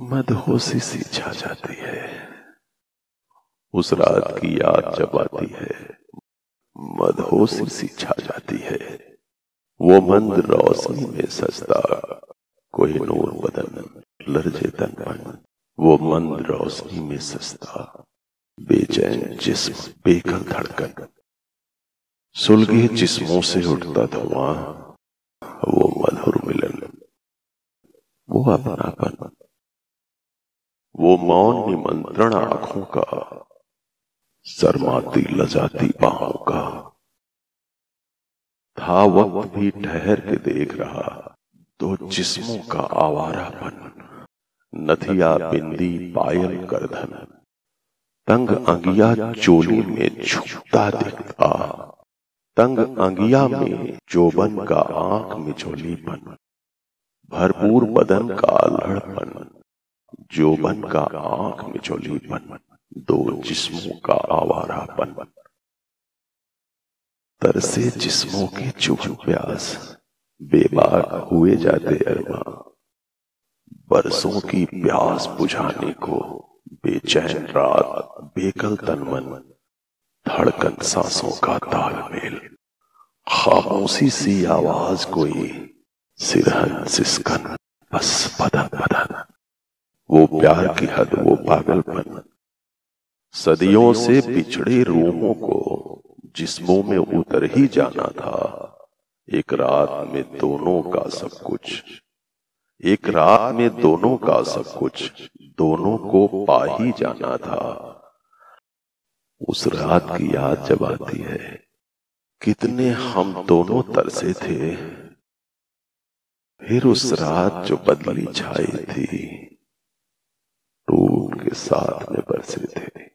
मदहोशी सी छा जाती है। उस रात की याद जब आती है, मदहोशी सी छा जाती है। वो मंद रोशनी में सजता, कोई नूर बदन, लरजे तन मन वो मंद रोशनी में सजता, बेचैन जिस्म, बेकल धड़कन। सुलगे जिस्मों से उठता धुआँ, वो मधुर मिलन, वो अपनापन। वो मौन निमंत्रण आँखों का, शर्माती लजाती बाहों का। था वक्त भी ठहर के देख रहा तो जिस्मों का आवारापन नथिया बिंदी पायल करधन तंग अंगिया चोली में छुपता दिखता, तंग अंगिया में जोबन का आँख में झोलीपन भरपूर बदन का लड़पन जोबन का आँख में चोलीपन दो जिस्मों का आवारापन तरसे जिस्मों के चुभन प्यास बेबाक हुए जाते अरमा। बरसों की प्यास बुझाने को बेचैन रात बेकल तन मन धड़कन सांसों का तालमेल खामोशी सी आवाज़ कोई सिरहन सिस्कन बस बदन। वो प्यार की हद वो पागलपन सदियों से पिछड़े रूहों को जिस्मों में उतर ही जाना था। एक रात में दोनों का सब कुछ। एक रात में दोनों का सब कुछ दोनों को पा ही जाना था। उस रात की याद जब आती है कितने हम दोनों तरसे थे। फिर उस रात जो बदली छाई थी के साथ में बरसे थे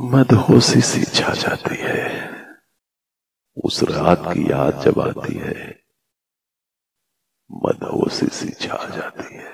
मदहोशी सी छा जाती है। उस रात की याद जब आती है मदहोशी सी छा जाती है।